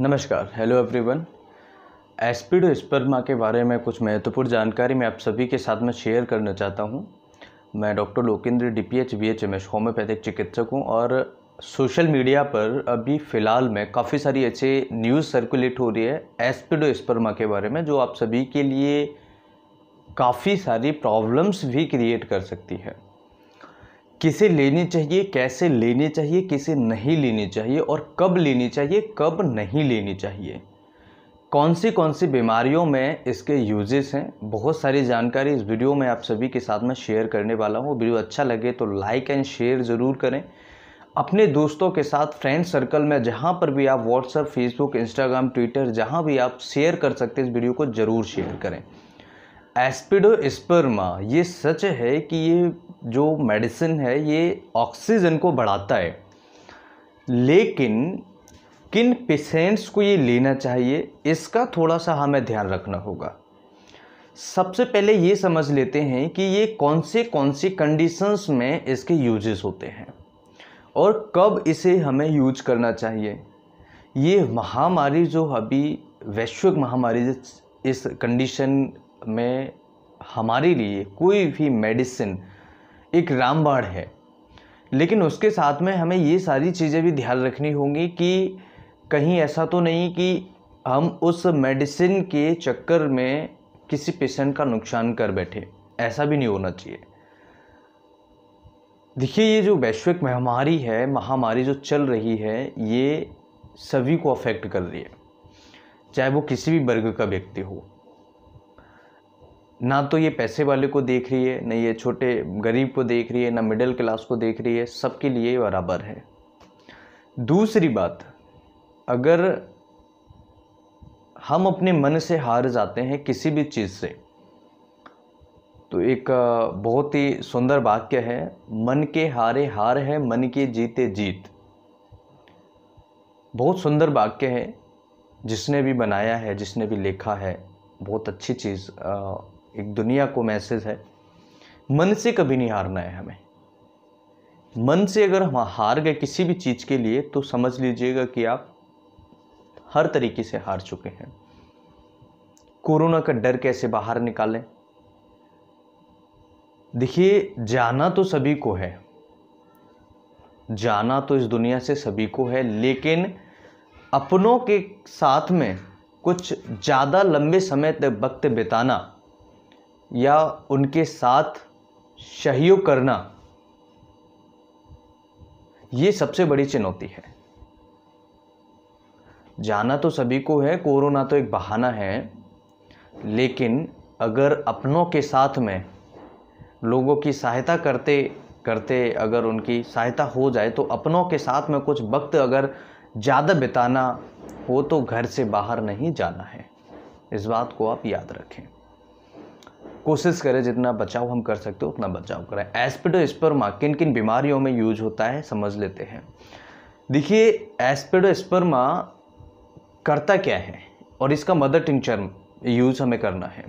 नमस्कार hello everyone एस्पिडो स्पर्मा के बारे में कुछ महत्वपूर्ण जानकारी मैं आप सभी के साथ में शेयर करना चाहता हूँ। मैं doctor Lokendra D P H B H M S homeopathic चिकित्सक हूँ और सोशल मीडिया पर अभी फ़िलहाल में काफ़ी सारी ऐसे न्यूज़ सर्कुलेट हो रही है एस्पिडो स्पर्मा के बारे में, जो आप सभी के लिए काफ़ी सारी प्रॉब्लम्स भी क्रिएट कर सकती है। किसे लेनी चाहिए, कैसे लेनी चाहिए, किसे नहीं लेनी चाहिए और कब लेनी चाहिए, कब नहीं लेनी चाहिए। कौन सी कौन सी बीमारियों में इसके यूजेस हैं? बहुत सारी जानकारी इस वीडियो में आप सभी के साथ में शेयर करने वाला हूँ। वीडियो अच्छा लगे तो लाइक एंड शेयर ज़रूर करें। अपने दोस्तों के साथ फ्रेंड सर्कल में जहाँ पर भी आप व्हाट्सअप फेसबुक इंस्टाग्राम ट्विटर जहाँ भी आप शेयर कर सकते हैं इस वीडियो को ज़रूर शेयर करें। एस्पिडो स्पर्मा ये सच है कि ये जो मेडिसिन है, ये ऑक्सीजन को बढ़ाता है। लेकिन किन पेशेंट्स को ये लेना चाहिए, इसका थोड़ा सा हमें ध्यान रखना होगा। सबसे पहले ये समझ लेते हैं कि ये कौन से कौन सी कंडीशंस में इसके यूजेस होते हैं और कब इसे हमें यूज़ करना चाहिए। ये महामारी जो अभी, वैश्विक महामारी इस कंडीशन में हमारे लिए कोई भी मेडिसिन एक रामबाण है। लेकिन उसके साथ में हमें ये सारी चीज़ें भी ध्यान रखनी होंगी कि कहीं ऐसा तो नहीं कि हम उस मेडिसिन के चक्कर में किसी पेशेंट का नुकसान कर बैठे। ऐसा भी नहीं होना चाहिए। देखिए, ये जो वैश्विक महामारी है, महामारी जो चल रही है, ये सभी को अफेक्ट कर रही है। चाहे वो किसी भी वर्ग का व्यक्ति हो। ना तो ये पैसे वाले को देख रही है, ना ये छोटे गरीब को देख रही है, ना मिडिल क्लास को देख रही है, सबके लिए बराबर है। दूसरी बात, अगर हम अपने मन से हार जाते हैं किसी भी चीज़ से तो एक बहुत ही सुंदर वाक्य है, मन के हारे हार है, मन के जीते जीत। बहुत सुंदर वाक्य है, जिसने भी बनाया है, जिसने भी लिखा है, बहुत अच्छी चीज़ एक दुनिया को मैसेज है, मन से कभी नहीं हारना है हमें। मन से अगर हम हार गए किसी भी चीज़ के लिए तो समझ लीजिएगा कि आप हर तरीके से हार चुके हैं। कोरोना का डर कैसे बाहर निकालें? देखिए, जाना तो सभी को है। जाना तो इस दुनिया से सभी को है, लेकिन अपनों के साथ में कुछ ज़्यादा लंबे समय तक वक्त बिताना या उनके साथ सहयोग करना, ये सबसे बड़ी चुनौती है। जाना तो सभी को है, कोरोना तो एक बहाना है, लेकिन अगर अपनों के साथ में लोगों की सहायता करते करते अगर उनकी सहायता हो जाए तो अपनों के साथ में कुछ वक्त अगर ज़्यादा बिताना हो तो घर से बाहर नहीं जाना है। इस बात को आप याद रखें। कोशिश करें जितना बचाव हम कर सकते हो, उतना बचाव करें। एस्पिडो स्पर्मा किन किन बीमारियों में यूज़ होता है, समझ लेते हैं। देखिए एस्पिडो स्पर्मा करता क्या है? और इसका मदर टिंचर यूज़ हमें करना है।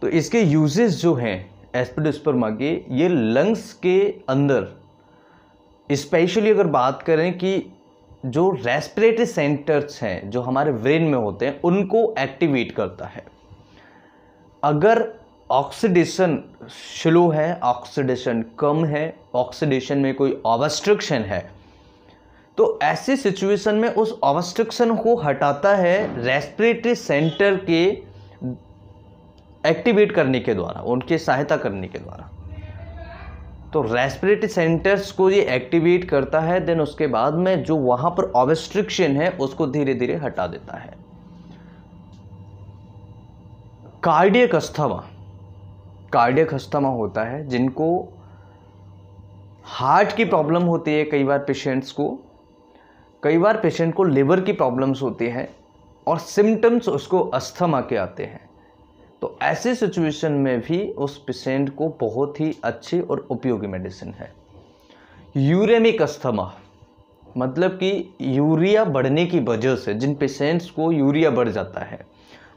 तो इसके यूजेस जो हैं एस्पिडो स्पर्मा के, ये लंग्स के अंदर स्पेशली अगर बात करें कि जो रेस्पिरेटरी सेंटर्स हैं, जो हमारे ब्रेन में होते हैं, उनको एक्टिवेट करता है। अगर ऑक्सीडेशन स्लो है ऑक्सीडेशन कम है ऑक्सीडेशन में कोई ऑबस्ट्रक्शन है। तो ऐसी सिचुएशन में उस ऑबस्ट्रक्शन को हटाता है रेस्पिरेटरी सेंटर के एक्टिवेट करने के द्वारा, उनकी सहायता करने के द्वारा। तो रेस्पिरेटरी सेंटर्स को ये एक्टिवेट करता है देन उसके बाद में जो वहाँ पर ऑबस्ट्रिक्शन है, उसको धीरे धीरे हटा देता है। Cardiac asthma. कार्डियक अस्थमा होता है, जिनको हार्ट की प्रॉब्लम होती है कई बार पेशेंट्स को, कई बार पेशेंट को लिवर की प्रॉब्लम्स होती हैं और सिम्टम्स उसको अस्थमा के आते हैं। तो ऐसे सिचुएशन में भी उस पेशेंट को बहुत ही अच्छी और उपयोगी मेडिसिन है। यूरेमिक अस्थमा मतलब कि यूरिया बढ़ने की वजह से, जिन पेशेंट्स को यूरिया बढ़ जाता है,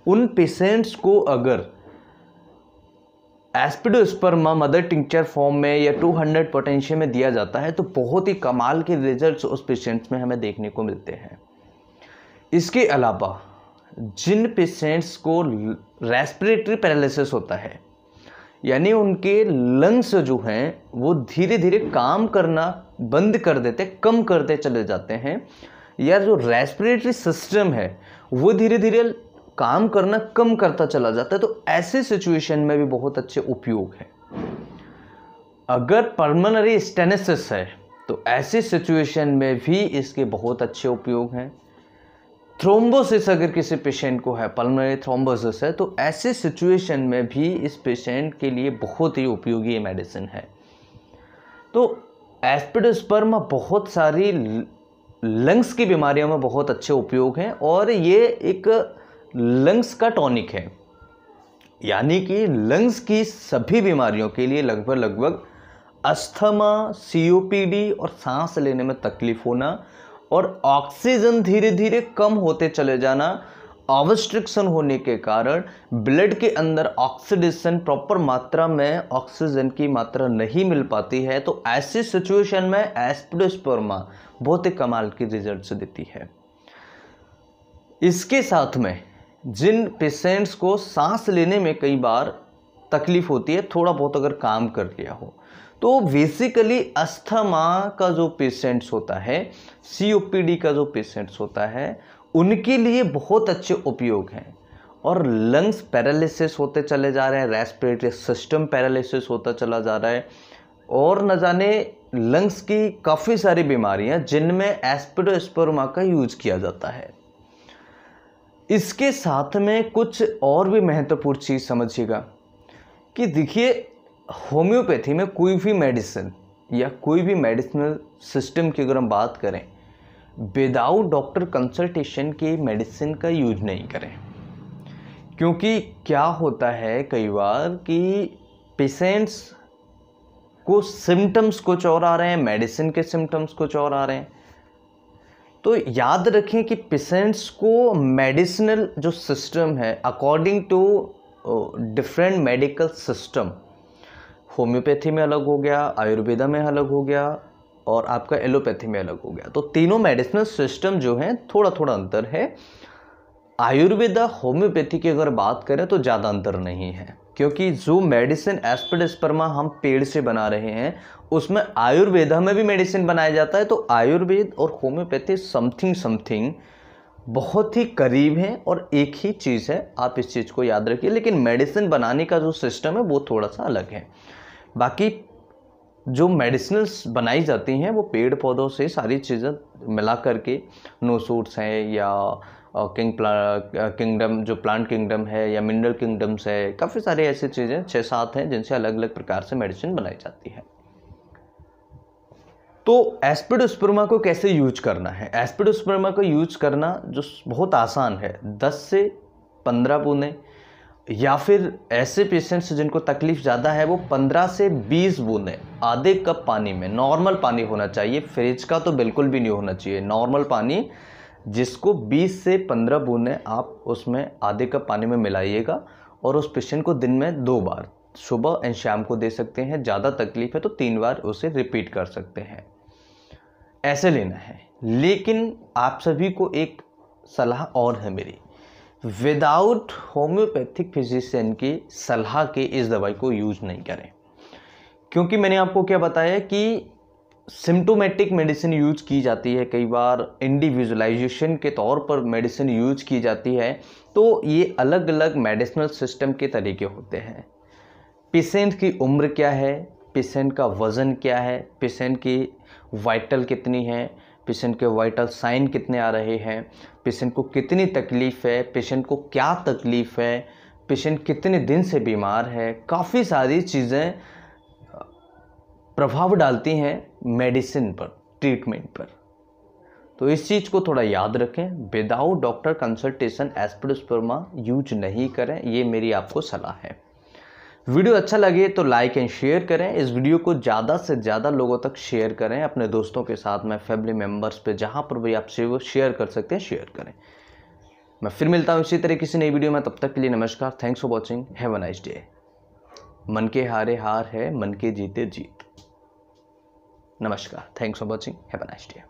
उन पेशेंट्स को अगर एस्पिडोस्पर्मा मदर टिंचर फॉर्म में या 200 पोटेंशियम में दिया जाता है तो बहुत ही कमाल के रिजल्ट्स उस पेशेंट्स में हमें देखने को मिलते हैं। इसके अलावा, जिन पेशेंट्स को रेस्पिरेटरी पैरालिसिस होता है, यानी उनके लंग्स जो हैं, वो धीरे धीरे काम करना बंद कर देते, कम करते चले जाते हैं, या जो रेस्पिरेटरी सिस्टम है, वो धीरे धीरे काम करना कम करता चला जाता है तो ऐसे सिचुएशन में भी बहुत अच्छे उपयोग है। अगर पर्मनरी स्टेनेसिस है तो ऐसी सिचुएशन में भी इसके बहुत अच्छे उपयोग हैं। थ्रोम्बोसिस अगर किसी पेशेंट को है पल्मोनरी थ्रोम्बोसिस है तो ऐसे सिचुएशन में भी इस पेशेंट के लिए बहुत ही उपयोगी मेडिसिन है। तो एस्पिडोस्पर्म बहुत सारी लंग्स की बीमारियों में बहुत अच्छे उपयोग हैं, और ये एक लंग्स का टॉनिक है। यानी कि लंग्स की सभी बीमारियों के लिए लगभग लगभग अस्थमा सीओपीडी और सांस लेने में तकलीफ़ होना और ऑक्सीजन धीरे धीरे कम होते चले जाना ऑब्स्ट्रिक्शन होने के कारण ब्लड के अंदर ऑक्सीडेशन प्रॉपर मात्रा में ऑक्सीजन की मात्रा नहीं मिल पाती है तो ऐसी सिचुएशन में एस्प्रोस्पर्मा बहुत ही कमाल की रिजल्ट्स देती है। इसके साथ में जिन पेशेंट्स को सांस लेने में कई बार तकलीफ़ होती है, थोड़ा बहुत अगर काम कर लिया हो तो बेसिकली अस्थमा का जो पेशेंट्स होता है सीओपीडी का जो पेशेंट्स होता है, उनके लिए बहुत अच्छे उपयोग हैं। और लंग्स पैरालिसिस होते चले जा रहे हैं रेस्पिरेटरी सिस्टम पैरालिसिस होता चला जा रहा है। और न जाने लंग्स की काफ़ी सारी बीमारियाँ जिनमें एस्पिडोस्पर्मा का यूज़ किया जाता है। इसके साथ में कुछ और भी महत्वपूर्ण चीज़ समझिएगा कि देखिए, होम्योपैथी में कोई भी मेडिसिन या कोई भी मेडिसिनल सिस्टम की अगर हम बात करें विदाउट डॉक्टर कंसल्टेशन के मेडिसिन का यूज़ नहीं करें। क्योंकि क्या होता है कई बार कि पेशेंट्स को सिम्टम्स कुछ और आ रहे हैं मेडिसिन के सिम्टम्स कुछ और आ रहे हैं। तो याद रखें कि पेशेंट्स को मेडिसिनल जो सिस्टम है according to different medical system homeopathy में अलग हो गया, आयुर्वेदा में अलग हो गया और आपका एलोपैथी में अलग हो गया। तो तीनों मेडिसिनल सिस्टम जो हैं थोड़ा थोड़ा अंतर है। आयुर्वेदा, होम्योपैथी की अगर बात करें तो ज़्यादा अंतर नहीं है। क्योंकि जो मेडिसिन एस्पेडस्पर्मा हम पेड़ से बना रहे हैं, उसमें आयुर्वेदा में भी मेडिसिन बनाया जाता है तो आयुर्वेद और होम्योपैथी समथिंग समथिंग बहुत ही करीब हैं और एक ही चीज़ है, आप इस चीज़ को याद रखिए, लेकिन मेडिसिन बनाने का जो सिस्टम है, वो थोड़ा सा अलग है। बाकी जो मेडिसिनल्स बनाई जाती हैं, वो पेड़ पौधों से सारी चीज़ें मिला करके नो सूट्स हैं या किंग प्ला किंगडम, जो प्लांट किंगडम है या मिनरल किंगडम्स है, काफ़ी सारे ऐसी चीज़ें छः सात हैं जिनसे अलग अलग प्रकार से मेडिसिन बनाई जाती है। तो एस्पिडोस्पर्मा को कैसे यूज़ करना है? एस्पिडोस्पर्मा को यूज़ करना जो बहुत आसान है 10 से 15 बूंदें या फिर ऐसे पेशेंट्स जिनको तकलीफ़ ज़्यादा है, वो 15 से 20 बूंदें आधे कप पानी में, नॉर्मल पानी होना चाहिए, फ्रिज का तो बिल्कुल भी नहीं होना चाहिए, नॉर्मल पानी जिसको 20 से 15 बूंदें आप उसमें आधे कप पानी में मिलाइएगा और उस पेशेंट को दिन में दो बार, सुबह एंड शाम को दे सकते हैं, ज़्यादा तकलीफ़ है तो तीन बार उसे रिपीट कर सकते हैं। ऐसे लेना है। लेकिन आप सभी को एक सलाह और है मेरी। विदाउट होम्योपैथिक फिजिशियन की सलाह के इस दवाई को यूज़ नहीं करें। क्योंकि मैंने आपको क्या बताया कि सिम्टोमेटिक मेडिसिन यूज़ की जाती है, कई बार इंडिविजुअलाइजेशन के तौर पर मेडिसिन यूज़ की जाती है तो ये अलग अलग मेडिसिनल सिस्टम के तरीके होते हैं। पेशेंट की उम्र क्या है? पेशेंट का वज़न क्या है? पेशेंट की वाइटल कितनी है? पेशेंट के वाइटल साइन कितने आ रहे हैं? पेशेंट को कितनी तकलीफ़ है? पेशेंट को क्या तकलीफ़ है? पेशेंट कितने दिन से बीमार है? काफ़ी सारी चीज़ें प्रभाव डालती हैं। मेडिसिन पर, ट्रीटमेंट पर। तो इस चीज़ को थोड़ा याद रखें without doctor consultation aspidosperma use नहीं करें, ये मेरी आपको सलाह है। वीडियो अच्छा लगे तो लाइक एंड शेयर करें, इस वीडियो को ज़्यादा से ज़्यादा लोगों तक शेयर करें, अपने दोस्तों के साथ में फैमिली मेंबर्स पे, जहाँ पर भी आप शेयर कर सकते हैं शेयर करें। मैं फिर मिलता हूँ इसी तरह किसी नई वीडियो में, तब तक के लिए नमस्कार thanks for watching have a nice day मन के हारे हार है, मन के जीते जीत। Namaskar. Thanks for watching. Have a nice day.